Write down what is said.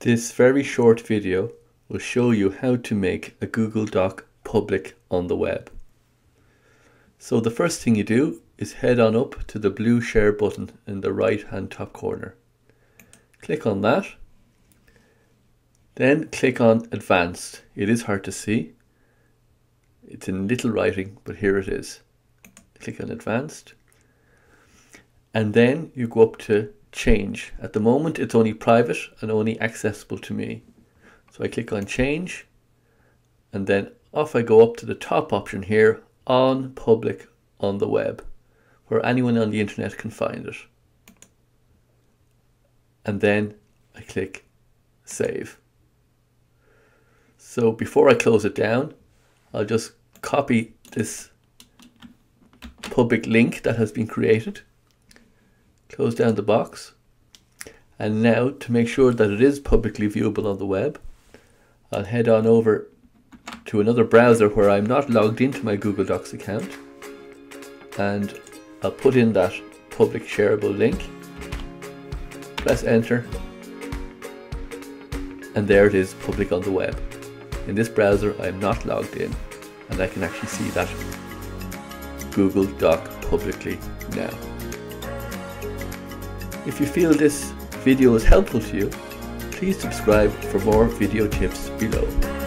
This very short video will show you how to make a Google Doc public on the web. So the first thing you do is head on up to the blue share button in the right hand top corner. Click on that. Then click on advanced. It is hard to see. It's in little writing, but here it is. Click on advanced. And then you go up to change. At the moment, it's only private and only accessible to me. So I click on change and then off I go up to the top option here on public on the web where anyone on the internet can find it. And then I click save. So before I close it down, I'll just copy this public link that has been created close down the box. And now to make sure that it is publicly viewable on the web, I'll head on over to another browser where I'm not logged into my Google Docs account and I'll put in that public shareable link, press enter, and there it is public on the web. In this browser I'm not logged in and I can actually see that Google Doc publicly now. If you feel this video is helpful to you, please subscribe for more video tips below.